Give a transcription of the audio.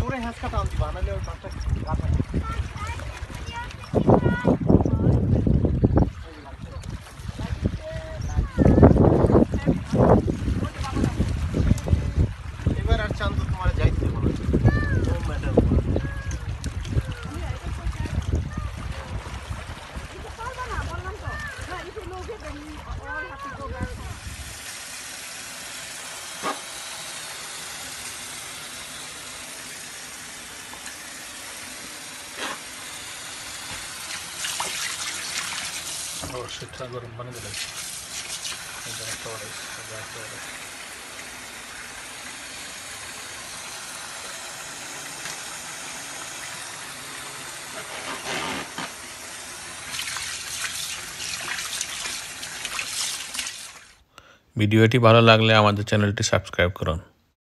জোরে হ্যাঁচকা টান দিবা নাহলে ওই বাচ্চা অবশ্যই গরম পানি দিলে ভিডিওটি ভালো লাগলে আমাদের চ্যানেলটি সাবস্ক্রাইব করুন।